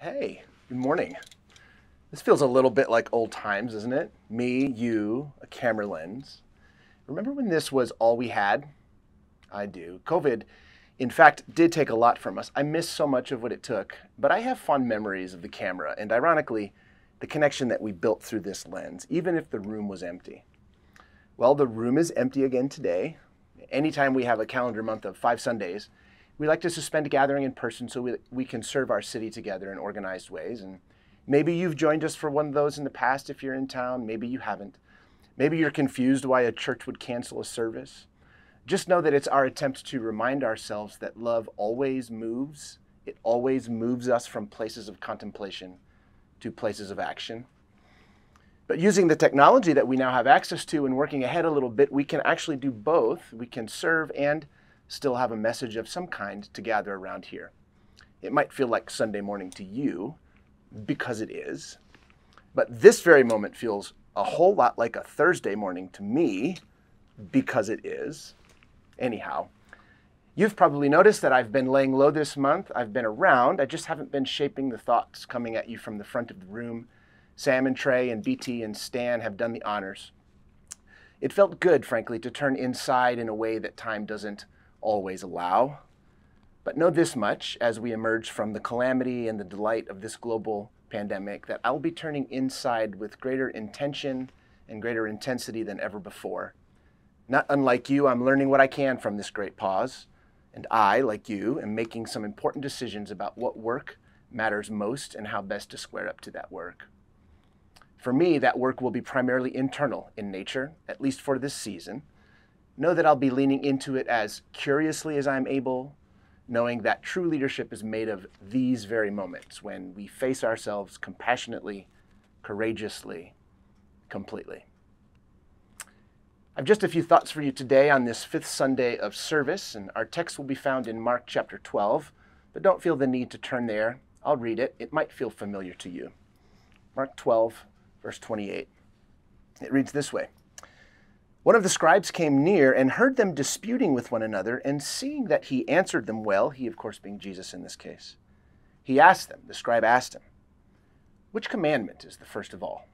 Hey, good morning. This feels a little bit like old times, isn't it? Me, you, a camera lens. Remember when this was all we had? I do. COVID, in fact, did take a lot from us. I miss so much of what it took, but I have fond memories of the camera and, ironically, the connection that we built through this lens, even if the room was empty. Well, the room is empty again today. Anytime we have a calendar month of five Sundays, we like to suspend a gathering in person so we, we can serve our city together in organized ways. And maybe you've joined us for one of those in the past if you're in town, maybe you haven't. Maybe you're confused why a church would cancel a service. Just know that it's our attempt to remind ourselves that love always moves. It always moves us from places of contemplation to places of action. But using the technology that we now have access to and working ahead a little bit, we can actually do both. We can serve and still have a message of some kind to gather around here. It might feel like Sunday morning to you, because it is, but this very moment feels a whole lot like a Thursday morning to me, because it is. Anyhow, you've probably noticed that I've been laying low this month. I've been around, I just haven't been shaping the thoughts coming at you from the front of the room. Sam and Trey and BT and Stan have done the honors. It felt good, frankly, to turn inside in a way that time doesn't always allow. But know this much as we emerge from the calamity and the delight of this global pandemic that I'll be turning inside with greater intention and greater intensity than ever before. Not unlike you, I'm learning what I can from this great pause. And I, like you, am making some important decisions about what work matters most and how best to square up to that work. For me, that work will be primarily internal in nature, at least for this season know that I'll be leaning into it as curiously as I'm able, knowing that true leadership is made of these very moments when we face ourselves compassionately, courageously, completely. I've just a few thoughts for you today on this fifth Sunday of service, and our text will be found in Mark chapter 12, but don't feel the need to turn there. I'll read it. It might feel familiar to you. Mark 12, verse 28. It reads this way one of the scribes came near and heard them disputing with one another, and seeing that he answered them well, he, of course, being Jesus in this case, he asked them, the scribe asked him, Which commandment is the first of all?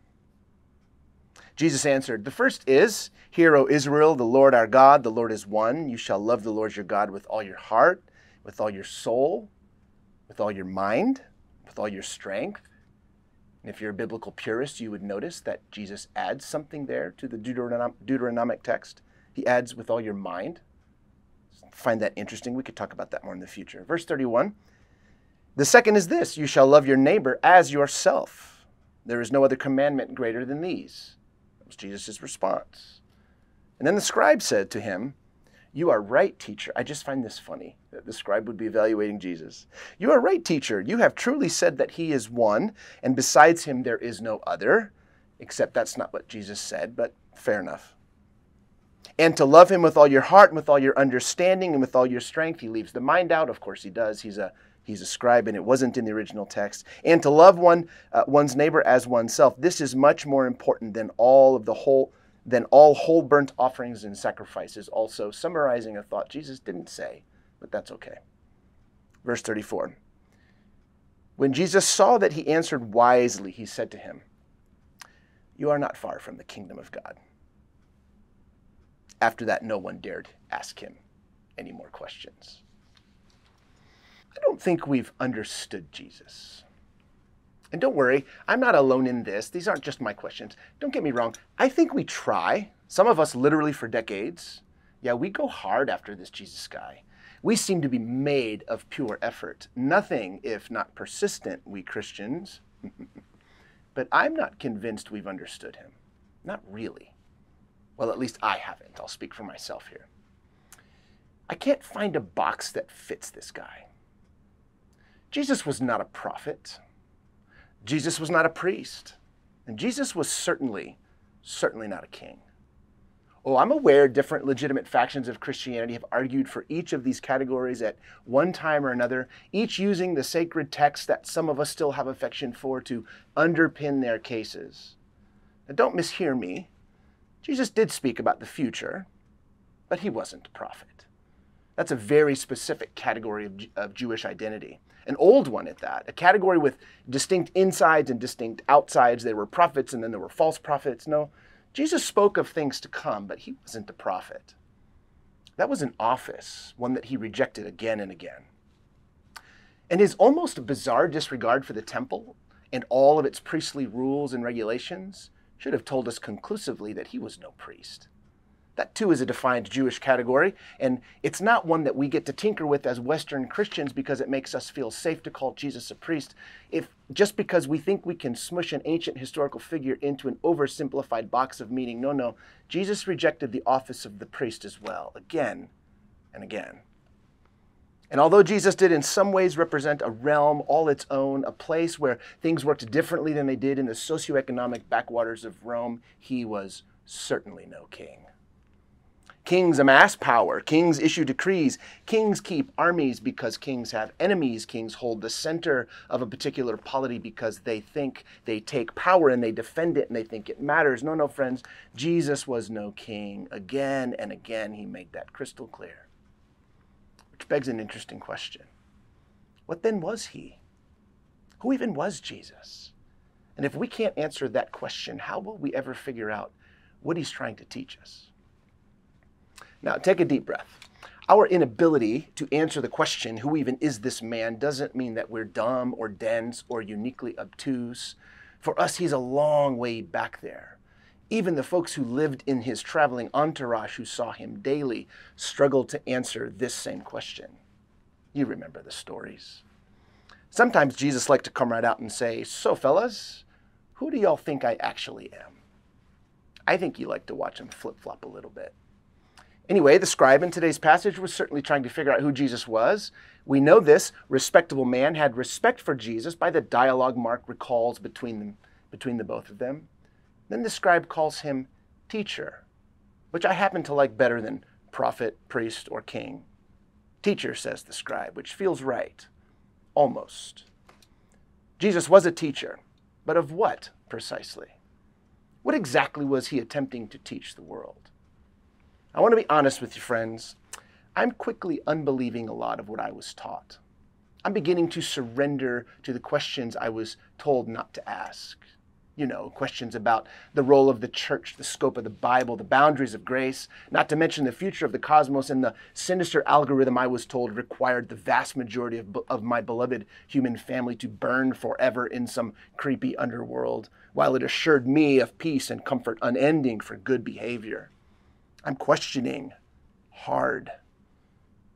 Jesus answered, The first is, Hear, O Israel, the Lord our God, the Lord is one. You shall love the Lord your God with all your heart, with all your soul, with all your mind, with all your strength. And if you're a biblical purist, you would notice that Jesus adds something there to the Deuteronom- Deuteronomic text. He adds with all your mind. Find that interesting. We could talk about that more in the future. Verse 31 The second is this you shall love your neighbor as yourself. There is no other commandment greater than these. That was Jesus' response. And then the scribe said to him, you are right, teacher. I just find this funny that the scribe would be evaluating Jesus. You are right, teacher. You have truly said that he is one, and besides him there is no other. Except that's not what Jesus said, but fair enough. And to love him with all your heart and with all your understanding and with all your strength. He leaves the mind out. Of course, he does. He's a he's a scribe, and it wasn't in the original text. And to love one uh, one's neighbor as oneself. This is much more important than all of the whole than all whole burnt offerings and sacrifices, also summarizing a thought Jesus didn't say, but that's okay. Verse 34 When Jesus saw that he answered wisely, he said to him, You are not far from the kingdom of God. After that, no one dared ask him any more questions. I don't think we've understood Jesus. And don't worry, I'm not alone in this. These aren't just my questions. Don't get me wrong. I think we try, some of us literally for decades. Yeah, we go hard after this Jesus guy. We seem to be made of pure effort. Nothing if not persistent, we Christians. but I'm not convinced we've understood him. Not really. Well, at least I haven't. I'll speak for myself here. I can't find a box that fits this guy. Jesus was not a prophet. Jesus was not a priest. And Jesus was certainly, certainly not a king. Oh, I'm aware different legitimate factions of Christianity have argued for each of these categories at one time or another, each using the sacred text that some of us still have affection for to underpin their cases. Now, don't mishear me. Jesus did speak about the future, but he wasn't a prophet. That's a very specific category of, of Jewish identity. An old one at that, a category with distinct insides and distinct outsides. There were prophets and then there were false prophets. No, Jesus spoke of things to come, but he wasn't a prophet. That was an office, one that he rejected again and again. And his almost bizarre disregard for the temple and all of its priestly rules and regulations should have told us conclusively that he was no priest. That too is a defined Jewish category, and it's not one that we get to tinker with as Western Christians because it makes us feel safe to call Jesus a priest. If just because we think we can smush an ancient historical figure into an oversimplified box of meaning, no, no, Jesus rejected the office of the priest as well, again and again. And although Jesus did in some ways represent a realm all its own, a place where things worked differently than they did in the socioeconomic backwaters of Rome, he was certainly no king. Kings amass power. Kings issue decrees. Kings keep armies because kings have enemies. Kings hold the center of a particular polity because they think they take power and they defend it and they think it matters. No, no, friends. Jesus was no king. Again and again, he made that crystal clear. Which begs an interesting question What then was he? Who even was Jesus? And if we can't answer that question, how will we ever figure out what he's trying to teach us? Now, take a deep breath. Our inability to answer the question, who even is this man, doesn't mean that we're dumb or dense or uniquely obtuse. For us, he's a long way back there. Even the folks who lived in his traveling entourage who saw him daily struggled to answer this same question. You remember the stories. Sometimes Jesus liked to come right out and say, So, fellas, who do y'all think I actually am? I think you like to watch him flip flop a little bit. Anyway, the scribe in today's passage was certainly trying to figure out who Jesus was. We know this respectable man had respect for Jesus by the dialogue Mark recalls between them, between the both of them. Then the scribe calls him teacher, which I happen to like better than prophet, priest, or king. Teacher, says the scribe, which feels right. Almost. Jesus was a teacher, but of what precisely? What exactly was he attempting to teach the world? I want to be honest with you, friends. I'm quickly unbelieving a lot of what I was taught. I'm beginning to surrender to the questions I was told not to ask. You know, questions about the role of the church, the scope of the Bible, the boundaries of grace, not to mention the future of the cosmos and the sinister algorithm I was told required the vast majority of, of my beloved human family to burn forever in some creepy underworld, while it assured me of peace and comfort unending for good behavior. I'm questioning hard.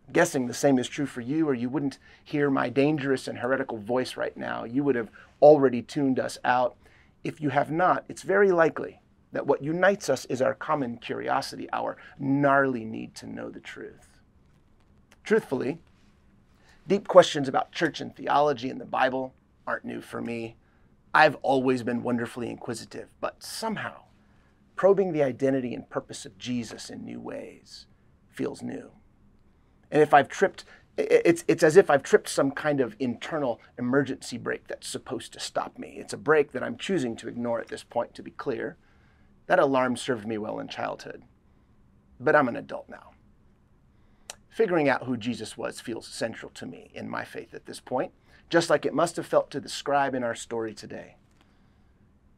I'm guessing the same is true for you, or you wouldn't hear my dangerous and heretical voice right now. You would have already tuned us out. If you have not, it's very likely that what unites us is our common curiosity, our gnarly need to know the truth. Truthfully, deep questions about church and theology and the Bible aren't new for me. I've always been wonderfully inquisitive, but somehow probing the identity and purpose of Jesus in new ways feels new. And if I've tripped, it's, it's as if I've tripped some kind of internal emergency brake that's supposed to stop me. It's a brake that I'm choosing to ignore at this point, to be clear. That alarm served me well in childhood, but I'm an adult now. Figuring out who Jesus was feels central to me in my faith at this point, just like it must have felt to the scribe in our story today.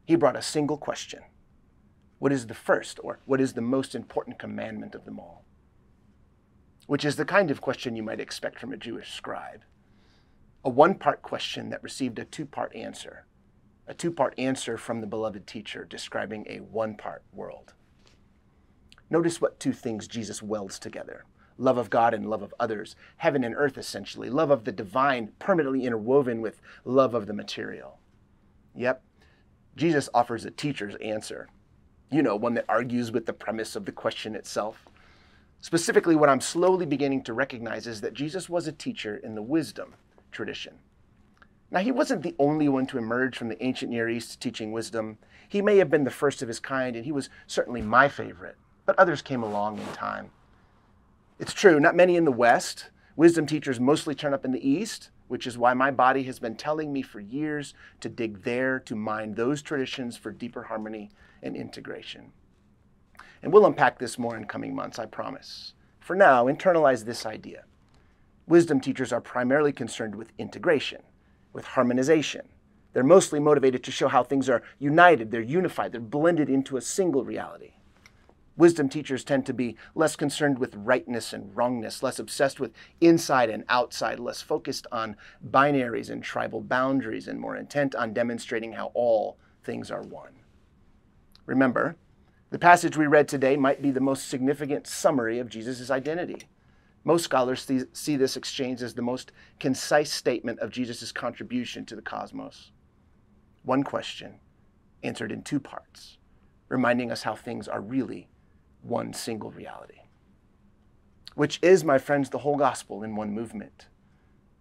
He brought a single question what is the first or what is the most important commandment of them all? Which is the kind of question you might expect from a Jewish scribe. A one part question that received a two part answer. A two part answer from the beloved teacher describing a one part world. Notice what two things Jesus welds together love of God and love of others, heaven and earth essentially, love of the divine permanently interwoven with love of the material. Yep, Jesus offers a teacher's answer you know, one that argues with the premise of the question itself. Specifically, what I'm slowly beginning to recognize is that Jesus was a teacher in the wisdom tradition. Now, he wasn't the only one to emerge from the ancient Near East teaching wisdom. He may have been the first of his kind, and he was certainly my favorite, but others came along in time. It's true, not many in the West. Wisdom teachers mostly turn up in the East, which is why my body has been telling me for years to dig there, to mine those traditions for deeper harmony and integration. And we'll unpack this more in coming months, I promise. For now, internalize this idea. Wisdom teachers are primarily concerned with integration, with harmonization. They're mostly motivated to show how things are united, they're unified, they're blended into a single reality. Wisdom teachers tend to be less concerned with rightness and wrongness, less obsessed with inside and outside, less focused on binaries and tribal boundaries, and more intent on demonstrating how all things are one. Remember, the passage we read today might be the most significant summary of Jesus' identity. Most scholars see, this exchange as the most concise statement of Jesus' contribution to the cosmos. One question, answered in two parts, reminding us how things are really one single reality. Which is, my friends, the whole gospel in one movement,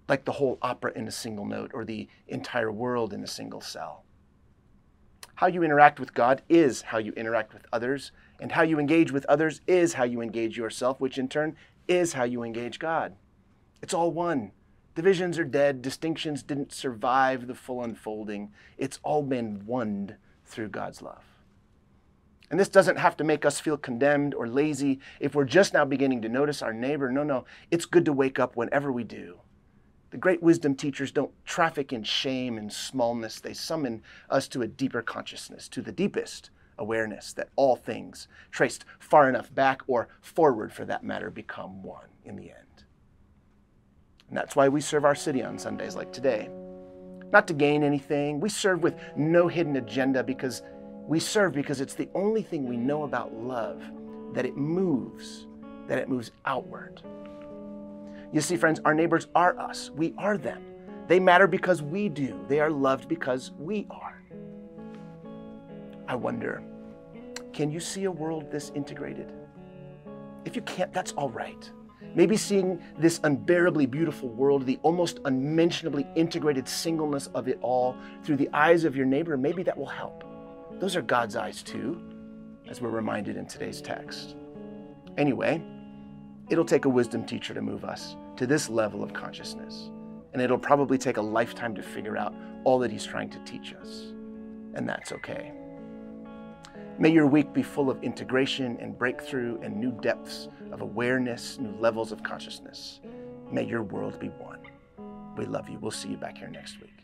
like the whole opera in a single note or the entire world in a single cell. How you interact with God is how you interact with others, and how you engage with others is how you engage yourself, which in turn is how you engage God. It's all one. Divisions are dead, distinctions didn't survive the full unfolding. It's all been one through God's love. And this doesn't have to make us feel condemned or lazy if we're just now beginning to notice our neighbor. No, no, it's good to wake up whenever we do. The great wisdom teachers don't traffic in shame and smallness, they summon us to a deeper consciousness, to the deepest awareness that all things, traced far enough back or forward for that matter, become one in the end. And that's why we serve our city on Sundays like today. Not to gain anything, we serve with no hidden agenda because we serve because it's the only thing we know about love that it moves, that it moves outward. You see, friends, our neighbors are us. We are them. They matter because we do. They are loved because we are. I wonder, can you see a world this integrated? If you can't, that's all right. Maybe seeing this unbearably beautiful world, the almost unmentionably integrated singleness of it all through the eyes of your neighbor, maybe that will help. Those are God's eyes too, as we're reminded in today's text. Anyway, it'll take a wisdom teacher to move us to this level of consciousness, and it'll probably take a lifetime to figure out all that He's trying to teach us, and that's okay. May your week be full of integration and breakthrough and new depths of awareness, new levels of consciousness. May your world be one. We love you. We'll see you back here next week.